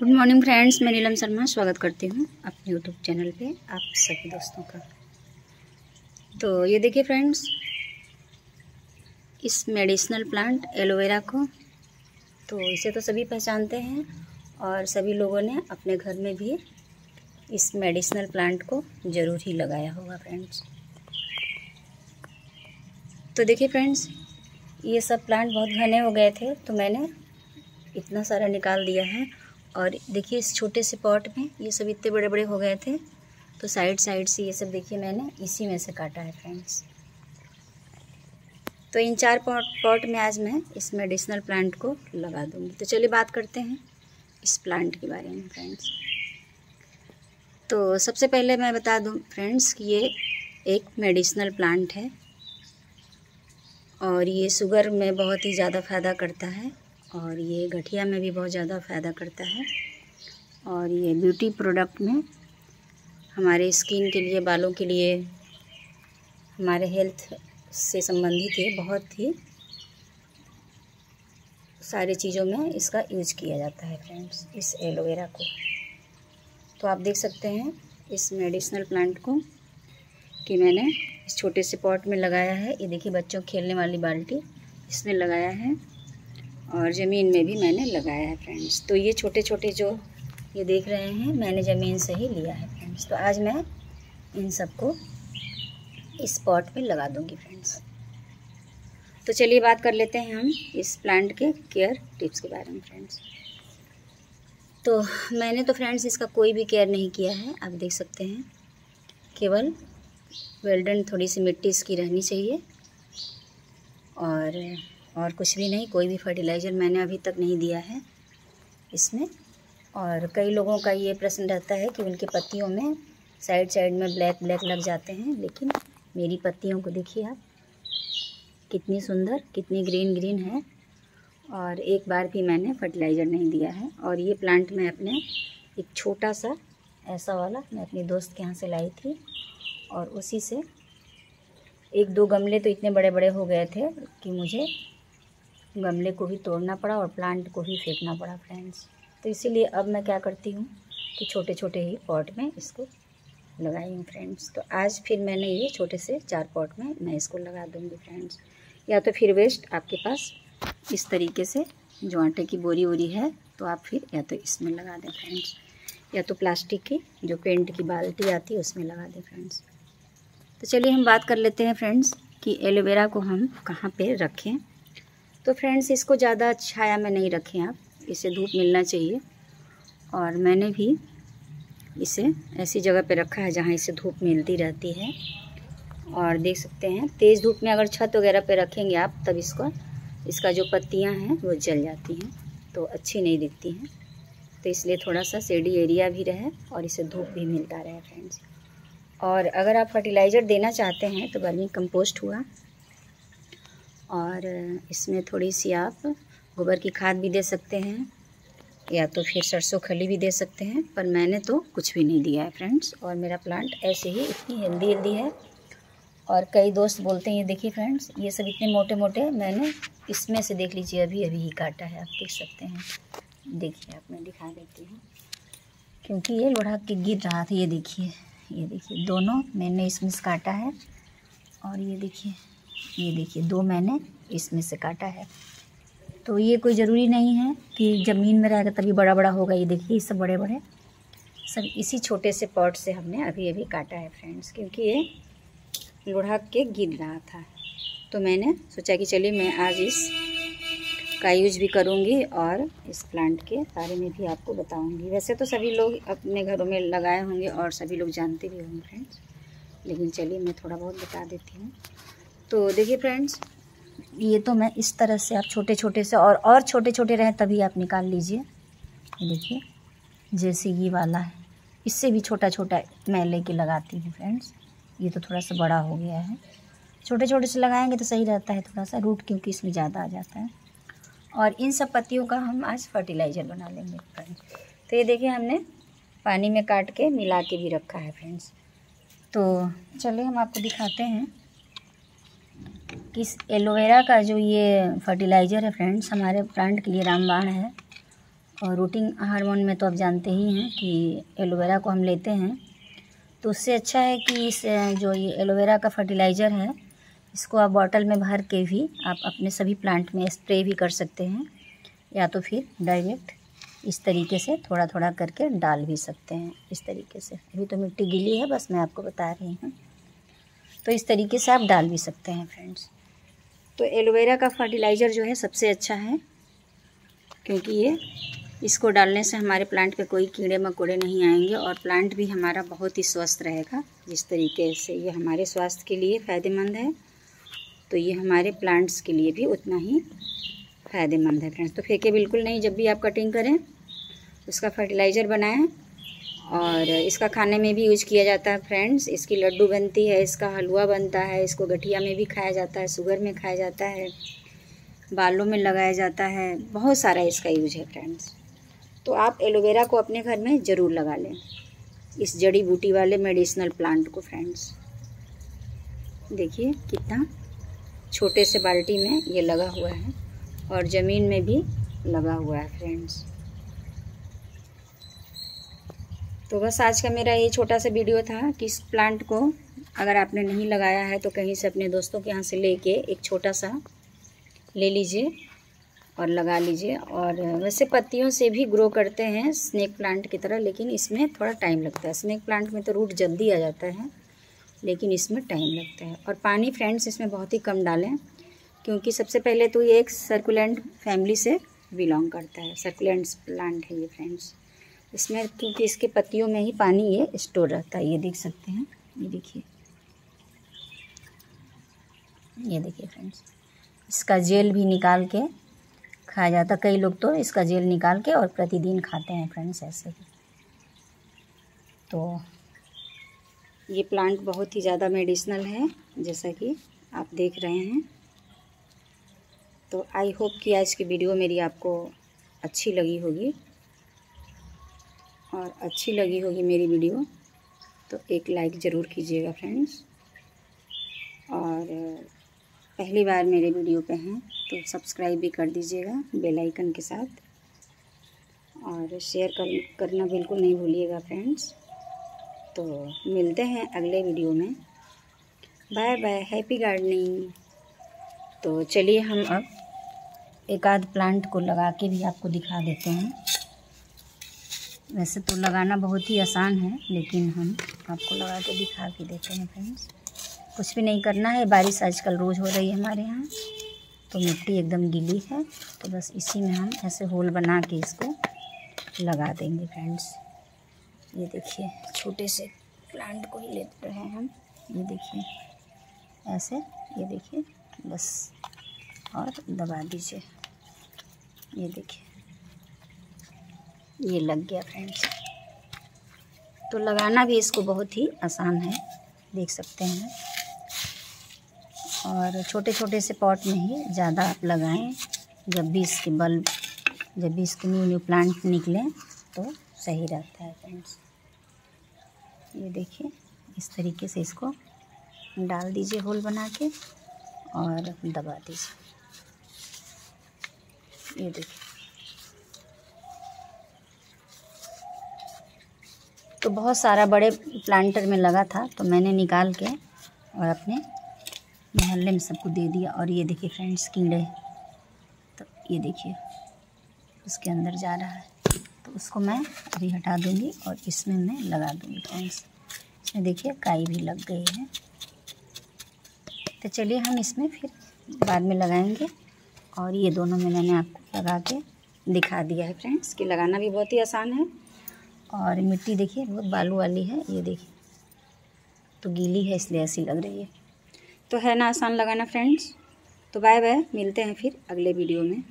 Good morning friends मैं नीलम शर्मा स्वागत करती हूँ अपने यूट्यूब चैनल पे, आप सभी दोस्तों का। तो ये देखिए फ्रेंड्स इस मेडिसिनल प्लांट एलोवेरा को तो इसे तो सभी पहचानते हैं और सभी लोगों ने अपने घर में भी इस मेडिसिनल प्लांट को ज़रूर ही लगाया होगा फ्रेंड्स तो देखिए फ्रेंड्स ये सब प्लांट बहुत घने हो गए थे तो मैंने इतना सारा निकाल दिया है। और देखिए इस छोटे से पॉट में ये सब इतने बड़े बड़े हो गए थे तो साइड साइड से ये सब देखिए मैंने इसी में से काटा है फ्रेंड्स तो इन चार पॉट पॉट में आज मैं इस मेडिसिनल प्लांट को लगा दूँगी। तो चलिए बात करते हैं इस प्लांट के बारे में फ्रेंड्स तो सबसे पहले मैं बता दूँ फ्रेंड्स कि ये एक मेडिसिनल प्लांट है और ये शुगर में बहुत ही ज़्यादा फ़ायदा करता है। और ये गठिया में भी बहुत ज़्यादा फ़ायदा करता है। और ये ब्यूटी प्रोडक्ट में हमारे स्किन के लिए, बालों के लिए, हमारे हेल्थ से संबंधित ये बहुत ही सारी चीज़ों में इसका यूज़ किया जाता है फ्रेंड्स, इस एलोवेरा को। तो आप देख सकते हैं इस मेडिसिनल प्लांट को कि मैंने इस छोटे से पॉट में लगाया है। ये देखिए बच्चों खेलने वाली बाल्टी इसमें लगाया है। और ज़मीन में भी मैंने लगाया है फ्रेंड्स तो ये छोटे छोटे जो ये देख रहे हैं, मैंने ज़मीन से ही लिया है फ्रेंड्स तो आज मैं इन सबको इस पॉट पे लगा दूँगी फ्रेंड्स तो चलिए बात कर लेते हैं हम इस प्लांट के केयर टिप्स के बारे में फ्रेंड्स तो मैंने तो फ्रेंड्स इसका कोई भी केयर नहीं किया है। आप देख सकते हैं, केवल वेल्डन थोड़ी सी मिट्टी इसकी रहनी चाहिए। और और कुछ भी नहीं, कोई भी फर्टिलाइज़र मैंने अभी तक नहीं दिया है इसमें। और कई लोगों का ये प्रश्न रहता है कि उनकी पत्तियों में साइड साइड में ब्लैक ब्लैक लग जाते हैं, लेकिन मेरी पत्तियों को देखिए आप, कितनी सुंदर, कितनी ग्रीन ग्रीन है। और एक बार भी मैंने फर्टिलाइज़र नहीं दिया है। और ये प्लांट मैं अपने एक छोटा सा, ऐसा वाला मैं अपनी दोस्त के यहाँ से लाई थी। और उसी से एक दो गमले तो इतने बड़े बड़े हो गए थे कि मुझे गमले को भी तोड़ना पड़ा और प्लांट को भी फेंकना पड़ा फ्रेंड्स तो इसीलिए अब मैं क्या करती हूँ कि छोटे छोटे ही पॉट में इसको लगाई हूँ फ्रेंड्स तो आज फिर मैंने ये छोटे से चार पॉट में मैं इसको लगा दूँगी फ्रेंड्स या तो फिर वेस्ट आपके पास इस तरीके से जो आटे की बोरी वोरी है तो आप फिर या तो इसमें लगा दें फ्रेंड्स या तो प्लास्टिक की, जो पेंट की बाल्टी आती है, उसमें लगा दें फ्रेंड्स तो चलिए हम बात कर लेते हैं फ्रेंड्स कि एलोवेरा को हम कहाँ पे रखें? तो फ्रेंड्स इसको ज़्यादा छाया में नहीं रखें आप। इसे धूप मिलना चाहिए। और मैंने भी इसे ऐसी जगह पे रखा है जहाँ इसे धूप मिलती रहती है। और देख सकते हैं, तेज़ धूप में अगर छत वगैरह पे रखेंगे आप, तब इसको, इसका जो पत्तियाँ हैं, वो जल जाती हैं तो अच्छी नहीं दिखती हैं। तो इसलिए थोड़ा सा सेडी एरिया भी रहे और इसे धूप भी मिलता रहे फ्रेंड्स और अगर आप फर्टिलाइज़र देना चाहते हैं तो वर्मी कंपोस्ट हुआ। और इसमें थोड़ी सी आप गोबर की खाद भी दे सकते हैं, या तो फिर सरसों खली भी दे सकते हैं, पर मैंने तो कुछ भी नहीं दिया है फ्रेंड्स। और मेरा प्लांट ऐसे ही इतनी हेल्दी हेल्दी है। और कई दोस्त बोलते हैं, ये देखिए फ्रेंड्स, ये सब इतने मोटे मोटे मैंने इसमें से देख लीजिए, अभी अभी ही काटा है। आप देख सकते हैं। देखिए, आप, मैं दिखा देती हूँ। क्योंकि ये लोढ़ा के गिर रहा था, ये देखिए ये देखिए, दोनों मैंने इसमें से काटा है। और ये देखिए ये देखिए, दो मैंने इसमें से काटा है। तो ये कोई ज़रूरी नहीं है कि ज़मीन में रहेगा तभी बड़ा बड़ा होगा, ये देखिए, ये सब बड़े बड़े सब इसी छोटे से पॉट से हमने अभी अभी काटा है फ्रेंड्स क्योंकि ये लोढ़ा के गिर रहा था। तो मैंने सोचा कि चलिए, मैं आज इस का यूज़ भी करूँगी और इस प्लांट के बारे में भी आपको बताऊँगी। वैसे तो सभी लोग अपने घरों में लगाए होंगे और सभी लोग जानते भी होंगे फ्रेंड्स लेकिन चलिए, मैं थोड़ा बहुत बता देती हूँ। तो देखिए फ्रेंड्स ये तो मैं इस तरह से आप छोटे छोटे से और और छोटे छोटे रहें तभी आप निकाल लीजिए। देखिए, जैसे ये वाला है। इससे भी छोटा छोटा मैं लेके लगाती हूँ फ्रेंड्स ये तो थोड़ा सा बड़ा हो गया है। छोटे छोटे से लगाएँगे तो सही रहता है थोड़ा सा रूट क्योंकि इसमें ज़्यादा आ जाता है। और इन सब पत्तियों का हम आज फर्टिलाइज़र बना लेंगे फ्रेंड्स तो ये देखिए हमने पानी में काट के मिला के भी रखा है फ्रेंड्स तो चलिए हम आपको दिखाते हैं। किस एलोवेरा का जो ये फर्टिलाइज़र है फ्रेंड्स, हमारे प्लांट के लिए रामबाण है। और रूटिंग हार्मोन में तो आप जानते ही हैं कि एलोवेरा को हम लेते हैं। तो उससे अच्छा है कि इस जो ये एलोवेरा का फर्टिलाइज़र है, इसको आप बॉटल में भर के भी आप अपने सभी प्लांट में स्प्रे भी कर सकते हैं। या तो फिर डायरेक्ट इस तरीके से थोड़ा थोड़ा करके डाल भी सकते हैं, इस तरीके से। अभी तो मिट्टी गीली है, बस मैं आपको बता रही हूँ। तो इस तरीके से आप डाल भी सकते हैं, फ्रेंड्स। तो एलोवेरा का फर्टिलाइज़र जो है सबसे अच्छा है, क्योंकि ये इसको डालने से हमारे प्लांट पे कोई कीड़े मकोड़े नहीं आएँगे और प्लांट भी हमारा बहुत ही स्वस्थ रहेगा, जिस तरीके से ये हमारे स्वास्थ्य के लिए फ़ायदेमंद है। तो ये हमारे प्लांट्स के लिए भी उतना ही फ़ायदेमंद है फ्रेंड्स तो फेंके बिल्कुल नहीं, जब भी आप कटिंग करें, उसका फर्टिलाइज़र बनाएँ और इसका खाने में भी यूज़ किया जाता है फ्रेंड्स इसकी लड्डू बनती है, इसका हलवा बनता है, इसको गठिया में भी खाया जाता है शुगर में खाया जाता है, बालों में लगाया जाता है. बहुत सारा इसका यूज़ है फ्रेंड्स तो आप एलोवेरा को अपने घर में ज़रूर लगा लें. इस जड़ी बूटी वाले मेडिसिनल प्लांट को फ्रेंड्स देखिए कितना छोटे से बाल्टी में ये लगा हुआ है और ज़मीन में भी लगा हुआ है फ्रेंड्स तो बस आज का मेरा ये छोटा सा वीडियो था कि इस प्लांट को अगर आपने नहीं लगाया है तो कहीं से अपने दोस्तों के यहाँ से लेके एक छोटा सा ले लीजिए और लगा लीजिए। और वैसे पत्तियों से भी ग्रो करते हैं स्नेक प्लांट की तरह, लेकिन इसमें थोड़ा टाइम लगता है। स्नेक प्लांट में तो रूट जल्दी आ जाता है, लेकिन इसमें टाइम लगता है। और पानी फ्रेंड्स इसमें बहुत ही कम डालें, क्योंकि सबसे पहले तो ये एक सर्कुलेंट फैमिली से बिलोंग करता है। सर्कुलेंट्स प्लांट है ये फ्रेंड्स इसमें, क्योंकि इसके पत्तियों में ही पानी ये स्टोर रहता है, ये देख सकते हैं। ये देखिए। ये देखिए फ्रेंड्स इसका जेल भी निकाल के खाया जाता कई लोग तो इसका जेल निकाल के और प्रतिदिन खाते हैं फ्रेंड्स ऐसे ही। तो ये प्लांट बहुत ही ज़्यादा मेडिसिनल है, जैसा कि आप देख रहे हैं। तो आई होप कि आज की वीडियो मेरी आपको अच्छी लगी होगी। और अच्छी लगी होगी मेरी वीडियो तो एक लाइक ज़रूर कीजिएगा फ्रेंड्स और पहली बार मेरे वीडियो पे हैं तो सब्सक्राइब भी कर दीजिएगा बेल आइकन के साथ। और शेयर कर, करना बिल्कुल नहीं भूलिएगा फ्रेंड्स तो मिलते हैं अगले वीडियो में। बाय बाय हैप्पी गार्डनिंग तो चलिए हम अब एक आध प्लांट को लगा के भी आपको दिखा देते हैं। वैसे तो लगाना बहुत ही आसान है, लेकिन हम आपको लगा के दिखा के देते हैं फ्रेंड्स कुछ भी नहीं करना है, बारिश आजकल रोज़ हो रही है हमारे यहाँ तो मिट्टी एकदम गीली है तो बस इसी में हम ऐसे होल बना के इसको लगा देंगे फ्रेंड्स ये देखिए, छोटे से प्लांट को ही ले रहे हैं हम। ये देखिए, ऐसे, ये देखिए, बस, और दबा दीजिए। ये देखिए ये लग गया फ्रेंड्स तो लगाना भी इसको बहुत ही आसान है, देख सकते हैं। और छोटे छोटे से पॉट में ही ज़्यादा आप लगाएँ, जब भी इसके बल्ब जब भी इसके न्यू न्यू प्लांट निकलें तो सही रहता है फ्रेंड्स ये देखिए, इस तरीके से इसको डाल दीजिए होल बना के और दबा दीजिए। ये देखिए। तो बहुत सारा बड़े प्लांटर में लगा था तो मैंने निकाल के और अपने मोहल्ले में सबको दे दिया। और ये देखिए फ्रेंड्स कीड़े। तो ये देखिए, उसके अंदर जा रहा है। तो उसको मैं अभी हटा दूँगी और इसमें मैं लगा दूँगी फ्रेंड्स इसमें देखिए काई भी लग गई है। तो चलिए हम इसमें फिर बाद में लगाएँगे। और ये दोनों में मैंने आपको लगा के दिखा दिया है फ्रेंड्स कि लगाना भी बहुत ही आसान है। और मिट्टी देखिए, बहुत बालू वाली है, ये देखिए। तो गीली है, इसलिए ऐसी लग रही है। तो है ना आसान लगाना फ्रेंड्स तो बाय बाय मिलते हैं फिर अगले वीडियो में।